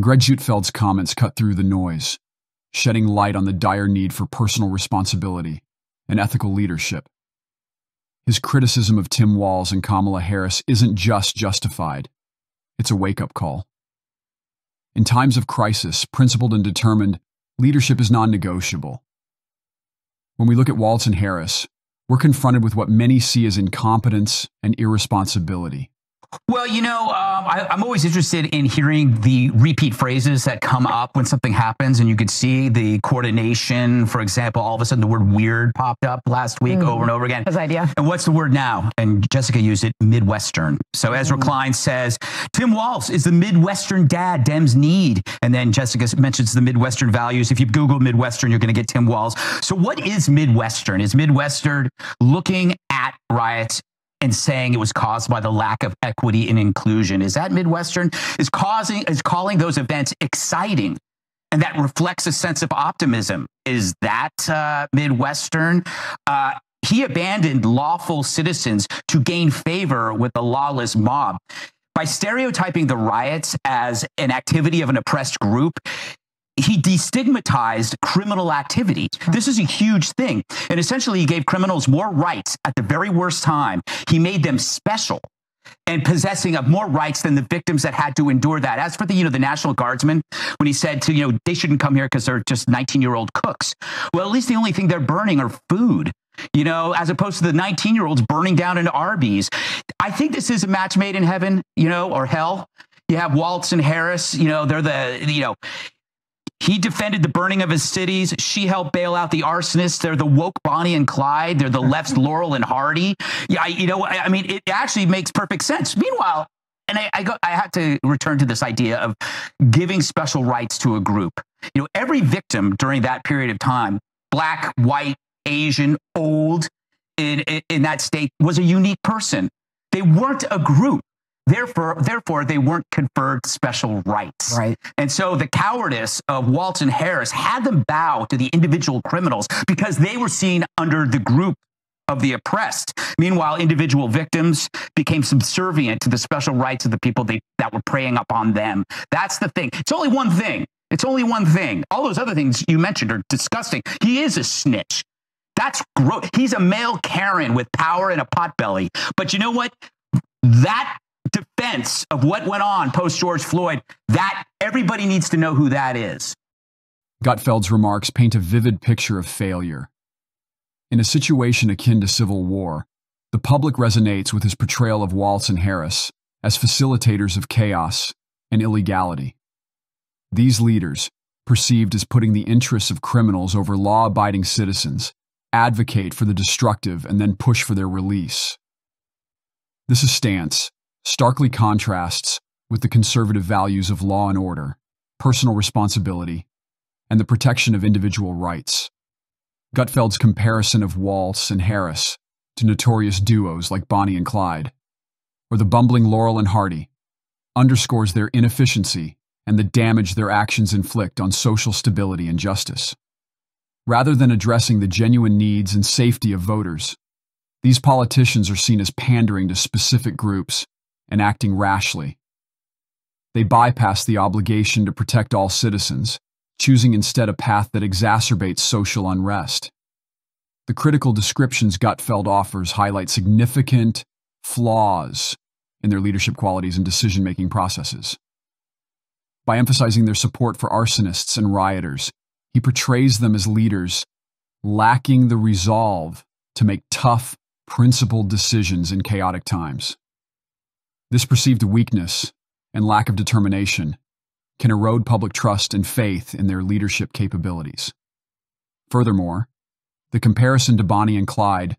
Greg Gutfeld's comments cut through the noise, shedding light on the dire need for personal responsibility and ethical leadership. His criticism of Tim Walz and Kamala Harris isn't just justified, it's a wake up call. In times of crisis, principled and determined, leadership is non negotiable. When we look at Walz and Harris, we're confronted with what many see as incompetence and irresponsibility. Well, you know, um, I, am always interested in hearing the repeat phrases that come up when something happens, and you could see the coordination. For example, all of a sudden the word "weird" popped up last week mm. over and over again. His idea. And what's the word now? And Jessica used it: Midwestern. So Ezra mm. Klein says Tim Walz is the Midwestern dad Dems need, and then Jessica mentions the Midwestern values. If you Google Midwestern, you're going to get Tim Walz. So what is Midwestern? Is Midwestern looking at riots and saying it was caused by the lack of equity and inclusion. Is that Midwestern? Is causing is calling those events exciting? And that reflects a sense of optimism. Is that uh, Midwestern? Uh, he abandoned lawful citizens to gain favor with the lawless mob. By stereotyping the riots as an activity of an oppressed group, he destigmatized criminal activity. This is a huge thing. And essentially, he gave criminals more rights at the very worst time. He made them special and possessing of more rights than the victims that had to endure that. As for the, you know, the National Guardsmen, when he said to, you know, they shouldn't come here because they're just 19 year old cooks. Well, at least the only thing they're burning are food you know, as opposed to the 19 year olds burning down in Arby's. I think this is a match made in heaven, you know, or hell. You have Walz and Harris, you know, they're the, you know, he defended the burning of his cities. She helped bail out the arsonists. They're the woke Bonnie and Clyde. They're the left's Laurel and Hardy. Yeah, I, you know, I, I, mean, it actually makes perfect sense. Meanwhile, and I, I, go, I have to return to this idea of giving special rights to a group. You know, every victim during that period of time, black, white, Asian, old, in, in, in that state, was a unique person. They weren't a group. Therefore, therefore, they weren't conferred special rights. Right. And so the cowardice of Walz and Harris had them bow to the individual criminals because they were seen under the group of the oppressed. Meanwhile, individual victims became subservient to the special rights of the people they, that were preying upon them. That's the thing. It's only one thing. It's only one thing. All those other things you mentioned are disgusting. He is a snitch. That's gross. He's a male Karen with power and a potbelly. But you know what? That defense of what went on post George Floyd, that everybody needs to know who that is. Gutfeld's remarks paint a vivid picture of failure. In a situation akin to civil war, the public resonates with his portrayal of Walz and Harris as facilitators of chaos and illegality. These leaders, perceived as putting the interests of criminals over law abiding citizens, advocate for the destructive and then push for their release. This is stance starkly contrasts with the conservative values of law and order, personal responsibility, and the protection of individual rights. Gutfeld's comparison of Walz and Harris to notorious duos like Bonnie and Clyde, or the bumbling Laurel and Hardy, underscores their inefficiency and the damage their actions inflict on social stability and justice. Rather than addressing the genuine needs and safety of voters, these politicians are seen as pandering to specific groups and acting rashly. They bypass the obligation to protect all citizens, choosing instead a path that exacerbates social unrest. The critical descriptions Gutfeld offers highlight significant flaws in their leadership qualities and decision making processes. By emphasizing their support for arsonists and rioters, he portrays them as leaders lacking the resolve to make tough, principled decisions in chaotic times. This perceived weakness and lack of determination can erode public trust and faith in their leadership capabilities. Furthermore, the comparison to Bonnie and Clyde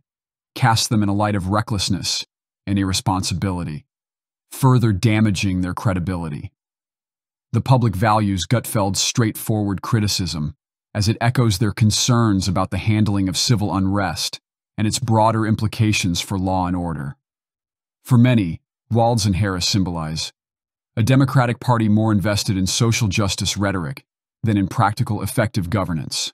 casts them in a light of recklessness and irresponsibility, further damaging their credibility. The public values Gutfeld's straightforward criticism as it echoes their concerns about the handling of civil unrest and its broader implications for law and order. For many, Walz and Harris symbolize a Democratic Party more invested in social justice rhetoric than in practical, effective governance.